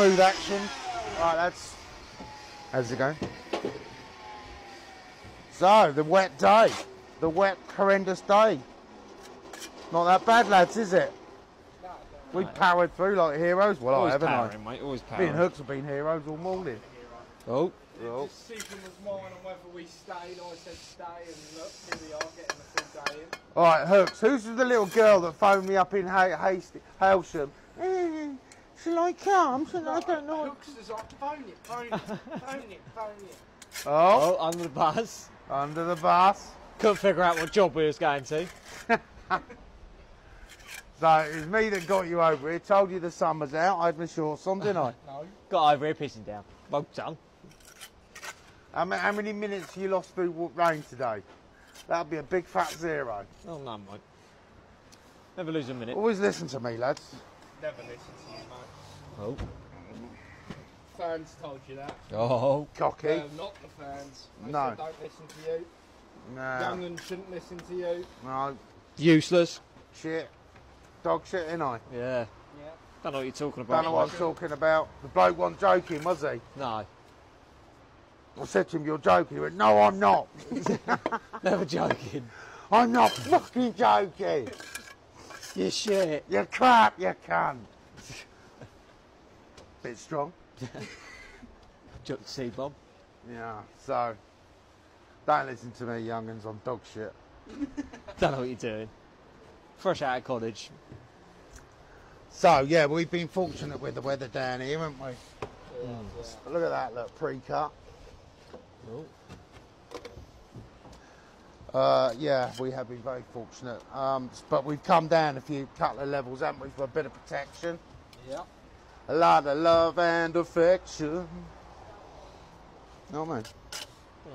smooth action. Right, that's. How's it going? So, the wet day. The wet, horrendous day. Not that bad, lads, is it? We powered through like heroes. Well, I haven't powering, I? mate. Always Me and Hooks have been heroes all morning. Oh, Oh. The decision was mine on whether we stayed. I said stay, and look, here we are getting the full day in. All right, Hooks. Who's the little girl that phoned me up in ha- Hasty, Hailsham? Shall I come? Shall I? I don't know. Hooks is like, phone it, phone it, phone it, phone it. Oh, oh, under the bus. under the bus. Couldn't figure out what job we was going to. So it was me that got you over here. Told you the sun was out. I had my shorts on, didn't I? No. Got over here pissing down. Well done. How ma- how many minutes you lost through wa- rain today? That'll be a big fat zero. Oh no, mate. Never lose a minute. Always listen to me, lads. Never listen to you, mate. Oh. Fans told you that. Oh. Cocky. Well, not the fans. They No. don't listen to you. No. Young and shouldn't listen to you. no, Useless. shit. Dog shit, ain't I? Yeah. Yeah. Don't know what you're talking about. Don't know what I'm talking about. The bloke wasn't joking, was he? No. I said to him, you're joking. He went, no, I'm not. Never joking. I'm not fucking joking. You shit. You crap, you cunt. Bit strong. To see Bob. Yeah, so don't listen to me, young'uns. I'm dog shit. Don't know what you're doing. Fresh out of college. So yeah, we've been fortunate with the weather down here, haven't we? Mm. Look at that, look, pre-cut. Oh. Uh, yeah, we have been very fortunate. Um, but we've come down a few couple of levels, haven't we, for a bit of protection. Yeah. A lot of love and affection. No man,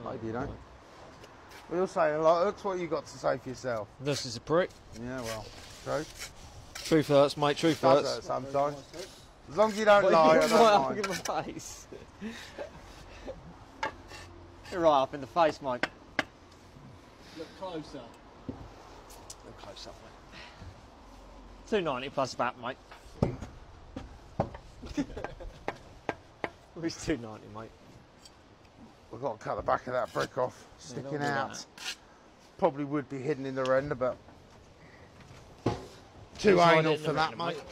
maybe you don't. We all say a lot. That's what you got to say for yourself. This is a prick. Yeah, well, true. Truth hurts, mate. Truth Does hurts. sometimes. As long as you don't lie, I you're don't right up mind. in my face. you're right up in the face, mate. Look closer. Look closer, up, mate. Two ninety plus that, mate. Who's two ninety, mate? We've got to cut the back of that brick off, sticking do out. that. Probably would be hidden in the render, but too Just anal it in the for that, render, mate.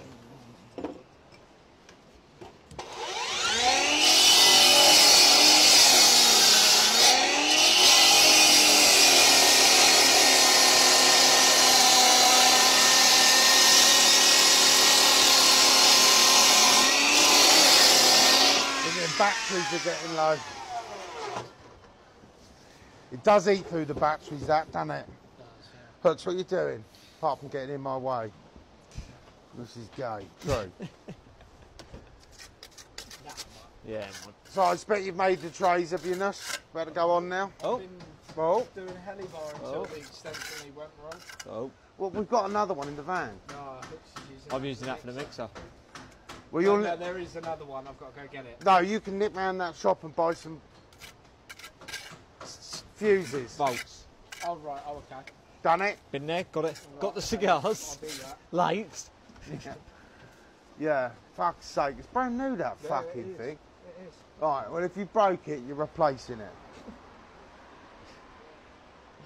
And the batteries are getting low. It does eat through the batteries, that, doesn't it? Hooks, what are you doing? Apart from getting in my way. This is gay. True. Yeah, so I expect you've made the trays, have you, Nuss? Better go on now. Oh, Been Well, doing helibar until Oh. the extension went wrong. oh. well, we've got another one in the van. No, Hooks is using I'm using that for the mixer. Well, No, you'll no, there is another one. I've got to go get it. no, you can nip round that shop and buy some s- fuses. Volts. Oh, right. Oh, okay. Done it? Been there, got it. Got the I'll cigars. do that. Late. Yeah. Fuck's sake, it's brand new that Yeah, fucking it is. thing. It is. Right. Well, if you broke it, you're replacing it.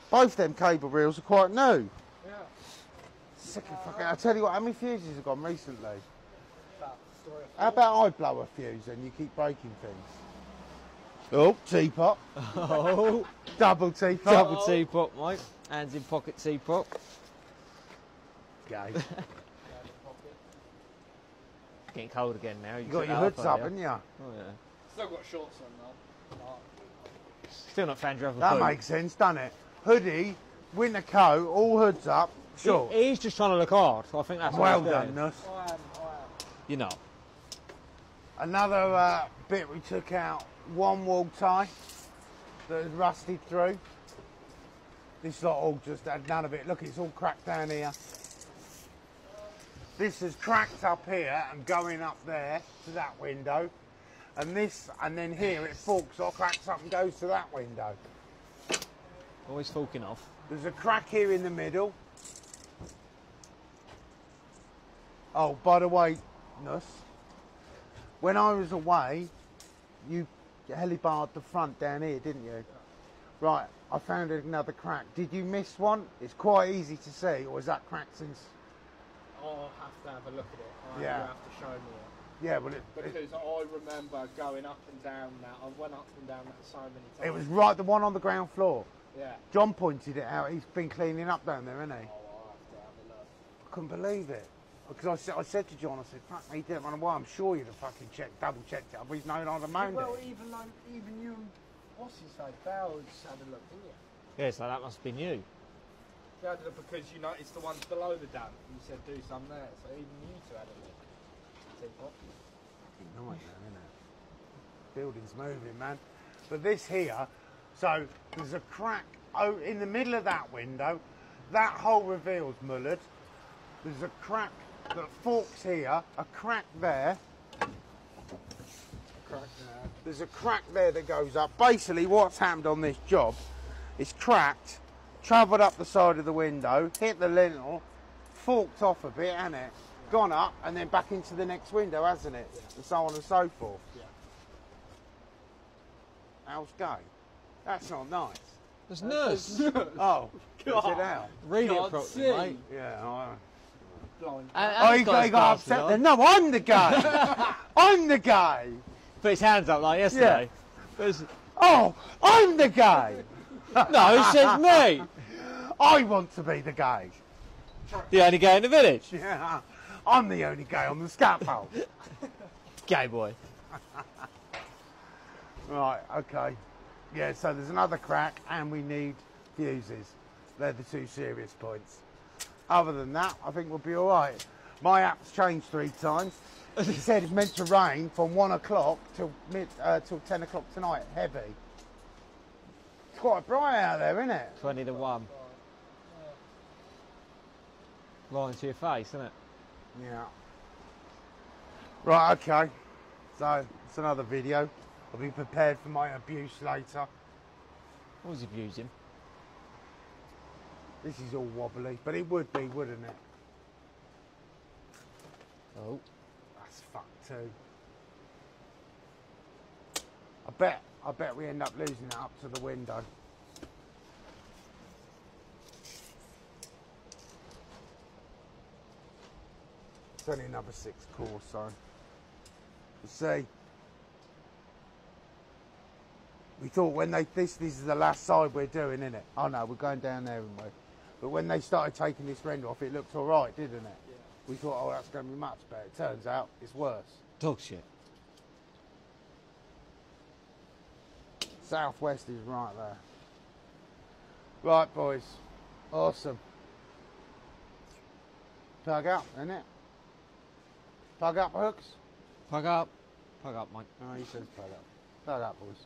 Both them cable reels are quite new. Yeah. Sick of fucking. I tell you what, how many fuses have gone recently? That story. How about I blow a fuse and you keep breaking things? Oh, teapot. Oh, Double teapot. double teapot, mate. Hands in pocket teapot. Gay. Getting cold again now. You took got your hoods off up, haven't you? Oh yeah. Still got shorts on though. Right. Still not found your other That boot. makes sense, doesn't it? Hoodie, winter coat, all hoods up. Sure. He- he's just trying to look hard. I think that's Well what he's done, doing. Nuss. I am. I am. You know. Another uh, bit we took out, one wall tie that had rusted through. This lot all just had none of it. Look, it's all cracked down here. This is cracked up here and going up there to that window. And this, and then here it forks or cracks up and goes to that window. Always forking off. There's a crack here in the middle. Oh, by the way, Nuss, when I was away, you helibarred the front down here, didn't you? Right, I found another crack. Did you miss one? It's quite easy to see, or is that crack since? I'll have to have a look at it. I Yeah. You have to show me it. Yeah, well, it, it, Because I remember going up and down that. I went up and down that so many times. it was right the one on the ground floor. Yeah. John pointed it out. He's been cleaning up down there, hasn't he? Oh, I'll have to have a look. I couldn't believe it. Because I said, I said to John, I said, fuck me, didn't want to I'm sure you'd have fucking checked, double checked it. We've known I'd have moaned Well, it. even like even you and what's his face, Bell just had a look, didn't you? Yeah, so that must have been you. You had a look because you know it's the ones below the dam. You said do some there, so even you two had a look. Teapot. Fucking nightmare, isn't it? Building's moving, man. But this here, so there's a crack oh, in the middle of that window. That hole reveals mullered. There's a crack that forks here, a crack there. Crack there. There's a crack there that goes up. Basically, what's happened on this job is cracked, travelled up the side of the window, hit the lintel, forked off a bit, hasn't it? Gone up and then back into the next window, hasn't it? And so on and so forth. Yeah. How's going? That's not nice. There's nurse. Oh, is it out? Read it Can't properly, see. mate. Yeah. I... Blind. And- Oh, and he he's got, he got upset on. then. No, I'm the guy. I'm the guy. Put his hands up like yesterday. There's- Oh, I'm the guy. no, it says me. I want to be the guy. The only guy in the village. Yeah. I'm the only guy on the scaffold. Gay boy. Right, okay. Yeah, so there's another crack and we need fuses. They're the two serious points. Other than that, I think we'll be all right. My app's changed three times. It said it's meant to rain from one o'clock till mid uh, till ten o'clock tonight. Heavy. It's quite bright out there, isn't it? 20 to 1. Right into your face, isn't it? Yeah. Right, okay. So it's another video. I'll be prepared for my abuse later. What was he abusing? This is all wobbly, but it would be, wouldn't it? Oh. That's fucked too. I bet, I bet we end up losing it up to the window. It's only another six course, so we'll see. We thought when they this this is the last side we're doing, isn't it? Oh no, we're going down there, aren't we? But when they started taking this render off, it looked all right, didn't it? Yeah. We thought, oh, that's going to be much better. It turns out it's worse. Dog shit. Southwest is right there. Right, boys. Awesome. Plug up, isn't it? Plug up, hooks. Plug up. Plug up, Mike. No, oh, he says plug up. Plug up, boys.